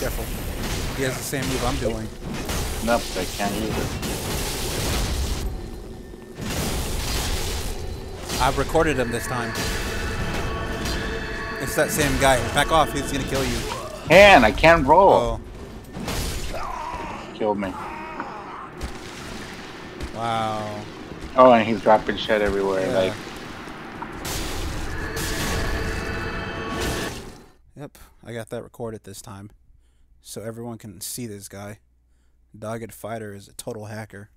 Careful. He has the same move I'm doing. Nope, I can't use it. I've recorded him this time. It's that same guy. Back off, he's gonna kill you. Can I can't roll. Oh, Killed me. wow. Oh, and he's dropping shit everywhere. Yeah. Like, Yep, I got that recorded this time. So everyone can see this guy. Dogged Fighter is a total hacker.